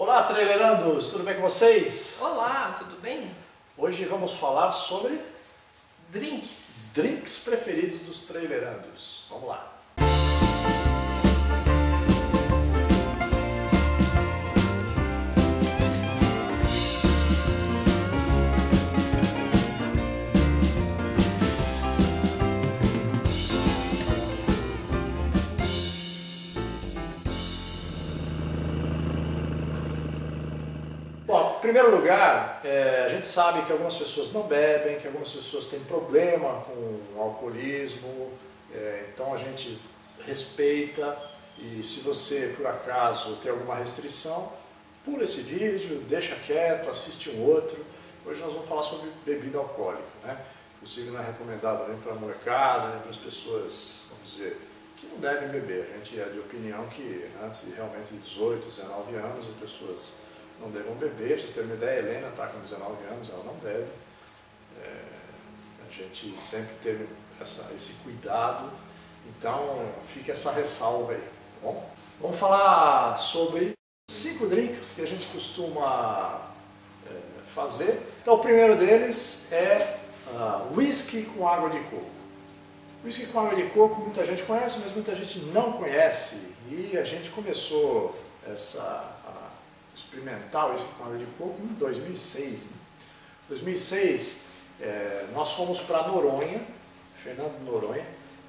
Olá, trailerandos! Tudo bem com vocês? Olá, tudo bem? Hoje vamos falar sobre Drinks. drinks preferidos dos trailerandos. Vamos lá! Primeiro lugar, é, a gente sabe que algumas pessoas não bebem, que algumas pessoas têm problema com o alcoolismo, é, então a gente respeita e se você por acaso tem alguma restrição, pula esse vídeo, deixa quieto, assiste um outro. Hoje nós vamos falar sobre bebida alcoólica, né? Inclusive não é recomendado nem para a molecada, nem para as pessoas, vamos dizer, que não devem beber. A gente é de opinião que antes de realmente 18, 19 anos as pessoas não devam beber. Para vocês terem uma ideia, a Helena está com 19 anos, ela não bebe. É, a gente sempre teve essa, esse cuidado, então fica essa ressalva aí, tá bom? Vamos falar sobre cinco drinks que a gente costuma é, fazer. Então o primeiro deles é uh, whisky com água de coco. Whisky com água de coco muita gente conhece, mas muita gente não conhece. E a gente começou essa, a experimentar o whisky com água de coco em 2006. Né? 2006 é, nós fomos para Noronha, Fernando Noronha.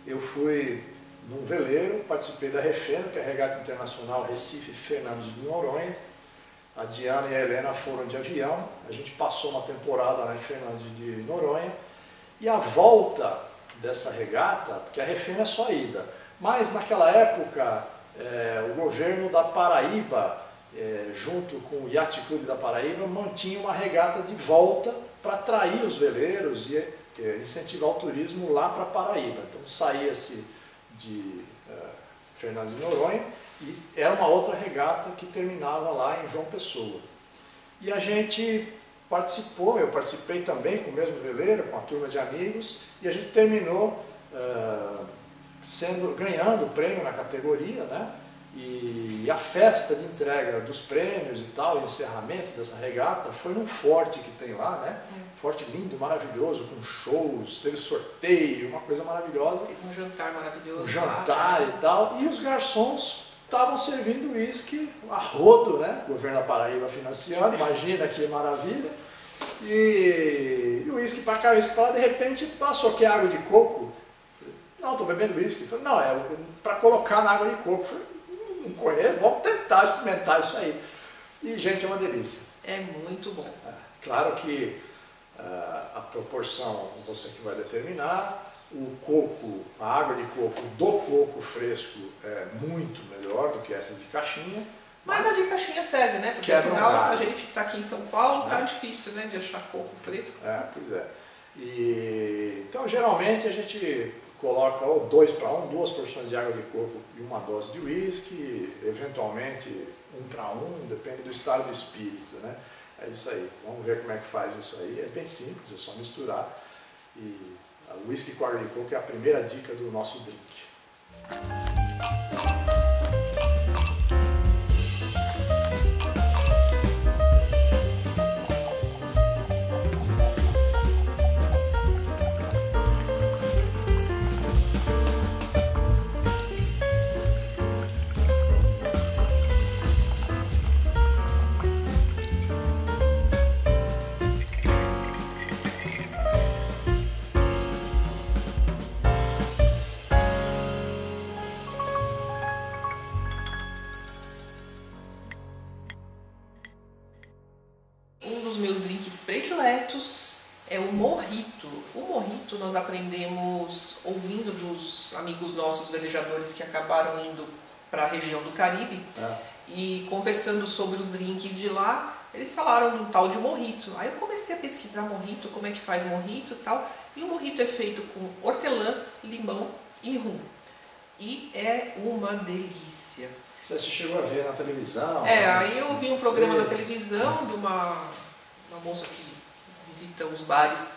Eu fui num veleiro, participei da Refeno, que é a Regata Internacional Recife Fernando de Noronha. A Diana e a Helena foram de avião. A gente passou uma temporada lá em Fernando de Noronha. E a volta dessa regata, porque a Refeno é só ida, mas naquela época é, o governo da Paraíba, é, junto com o Yacht Clube da Paraíba, mantinha uma regata de volta para atrair os veleiros e é, incentivar o turismo lá para Paraíba. Então saía-se de é, Fernando de Noronha e era uma outra regata que terminava lá em João Pessoa. E a gente participou, eu participei também com o mesmo veleiro, com a turma de amigos, e a gente terminou uh, sendo, ganhando o prêmio na categoria, né? E a festa de entrega dos prêmios e tal, o encerramento dessa regata, foi num forte que tem lá, né? Um forte lindo, maravilhoso, com shows, teve sorteio, uma coisa maravilhosa. Teve um jantar maravilhoso. Um jantar lá, e tal. E os garçons estavam servindo uísque a rodo, né? O governo da Paraíba financiando, imagina que maravilha. E, o uísque para cá, uísque para lá, de repente passou aqui água de coco. Não, estou bebendo uísque. Não, é para colocar na água de coco. Falei, não conheço, vamos tentar experimentar isso aí. E, gente, é uma delícia. É muito bom. É, claro que uh, a proporção você que vai determinar. O coco, a água de coco do coco fresco é muito melhor do que essas de caixinha. Mas, mas a de caixinha serve, né? Porque afinal a gente está aqui em São Paulo, tá é. difícil né, de achar coco fresco. É, pois é. E, então geralmente a gente coloca ou dois para um, duas porções de água de coco e uma dose de uísque, eventualmente um para um, depende do estado de espírito, né? É isso aí. Vamos ver como é que faz isso aí. É bem simples, é só misturar. E o whisky com água de coco é a primeira dica do nosso drink. Aprendemos ouvindo dos amigos nossos velejadores que acabaram indo para a região do Caribe é. e conversando sobre os drinks de lá, eles falaram de um tal de morrito. Aí eu comecei a pesquisar morrito, como é que faz morrito e tal. E o morrito é feito com hortelã, limão e rum. E é uma delícia. Você chegou a ver na televisão? É, aí eu vi um programa na televisão de uma uma moça que visita os bares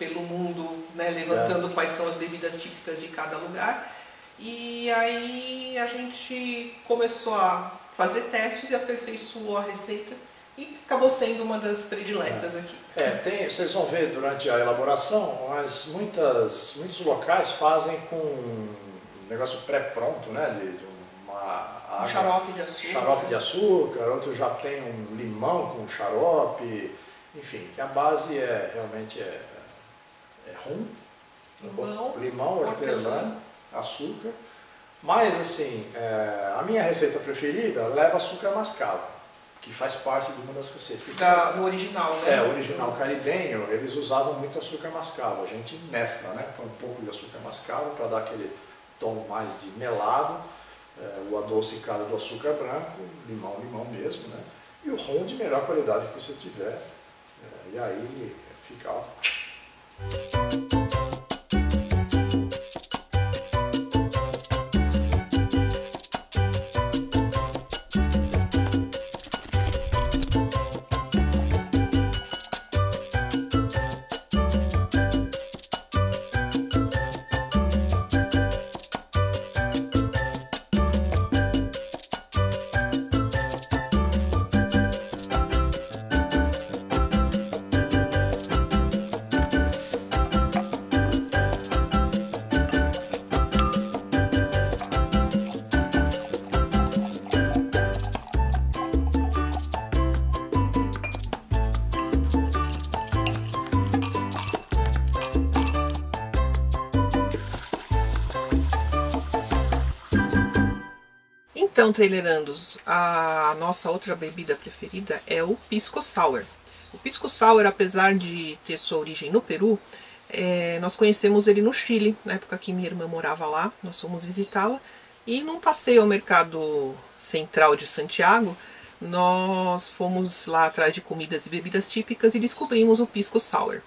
pelo mundo, né, levantando é. quais são as bebidas típicas de cada lugar. E aí a gente começou a fazer testes e aperfeiçoou a receita e acabou sendo uma das prediletas é. aqui. É, tem, vocês vão ver durante a elaboração, mas muitas, muitos locais fazem com um negócio pré-pronto, né? De, de uma água, um xarope de açúcar. Xarope de açúcar, outro já tem um limão com xarope, enfim, que a base é realmente é, é rum, limão, limão hortelã, açúcar. Mas assim, é, a minha receita preferida leva açúcar mascavo, que faz parte de uma das receitas. Da, no original, né? É, o original caribenho, eles usavam muito açúcar mascavo. A gente mescla, né? Põe um pouco de açúcar mascavo para dar aquele tom mais de melado, é, o adocicado do açúcar branco, limão, limão mesmo, né? E o rum de melhor qualidade que você tiver. É, e aí fica, ó. どうぞ。Então, trailerandos, a nossa outra bebida preferida é o Pisco Sour. O Pisco Sour, apesar de ter sua origem no Peru, é, nós conhecemos ele no Chile, na época que minha irmã morava lá, nós fomos visitá-la, e num passeio ao mercado central de Santiago, nós fomos lá atrás de comidas e bebidas típicas e descobrimos o Pisco Sour.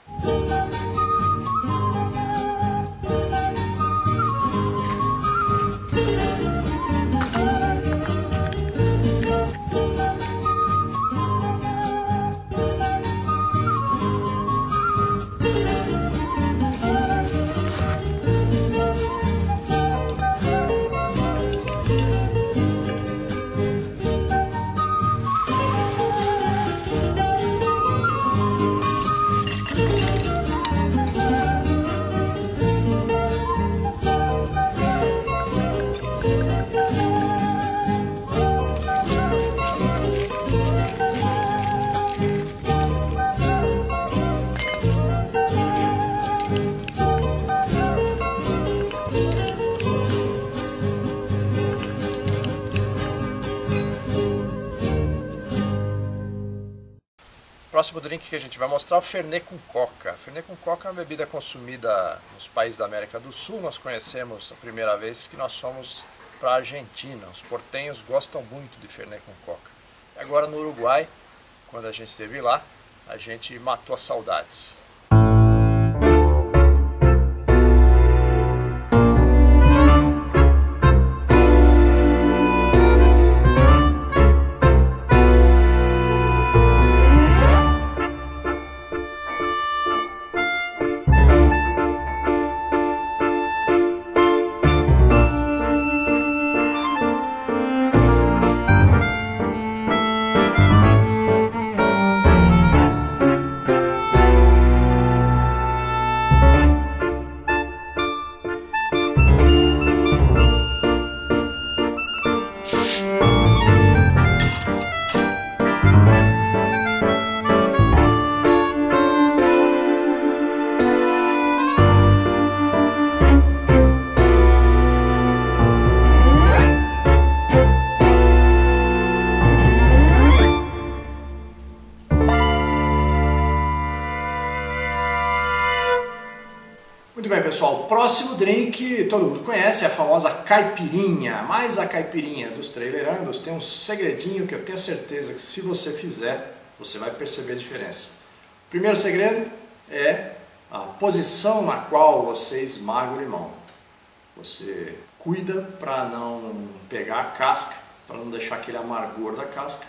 Próximo drink que a gente vai mostrar é o Fernet com Coca. Fernet com Coca é uma bebida consumida nos países da América do Sul. Nós conhecemos a primeira vez que nós fomos para a Argentina. Os portenhos gostam muito de Fernet com Coca. E agora no Uruguai, quando a gente esteve lá, a gente matou as saudades. O próximo drink todo mundo conhece, é a famosa caipirinha. Mas a caipirinha dos trailerandos tem um segredinho que eu tenho certeza que se você fizer, você vai perceber a diferença. O primeiro segredo é a posição na qual você esmaga o limão. Você cuida para não pegar a casca, para não deixar aquele amargor da casca.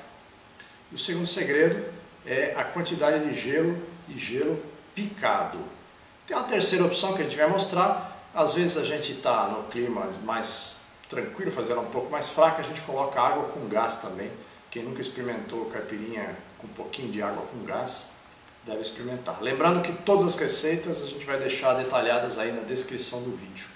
E o segundo segredo é a quantidade de gelo e gelo picado. Tem uma terceira opção que a gente vai mostrar. Às vezes a gente está no clima mais tranquilo, fazer ela um pouco mais fraca, a gente coloca água com gás também. Quem nunca experimentou caipirinha com um pouquinho de água com gás, deve experimentar. Lembrando que todas as receitas a gente vai deixar detalhadas aí na descrição do vídeo.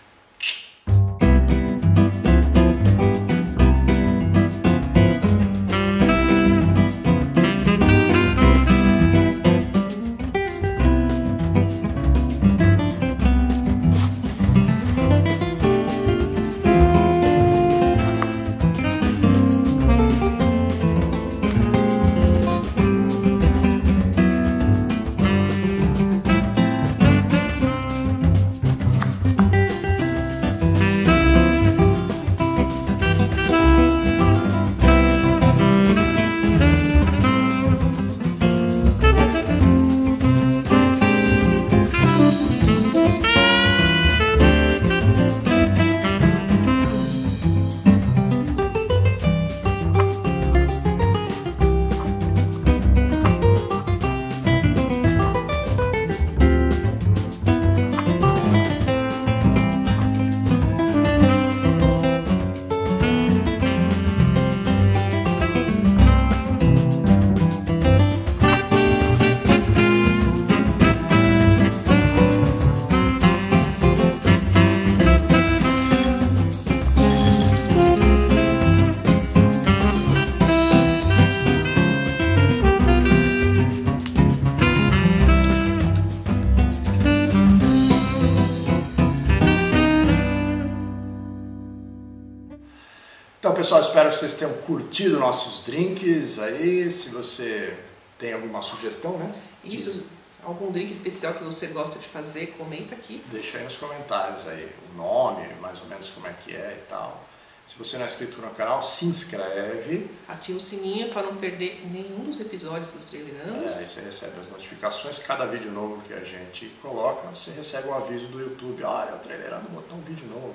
Pessoal, espero que vocês tenham curtido nossos drinks aí. Se você tem alguma sugestão, né? Isso, algum drink especial que você gosta de fazer, comenta aqui. Deixa aí nos comentários aí o nome, mais ou menos como é que é e tal. Se você não é inscrito no canal, se inscreve. Ativa o sininho para não perder nenhum dos episódios dos Treinando. É, aí você recebe as notificações. Cada vídeo novo que a gente coloca, você recebe o um aviso do YouTube. Olha, o Trailerando botou um vídeo novo.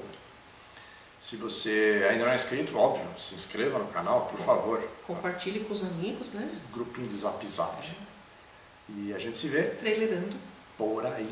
Se você ainda não é inscrito, óbvio, se inscreva no canal, por favor. Compartilhe com os amigos, né? Grupinho de zap zap. E a gente se vê. Trailerando. Por aí.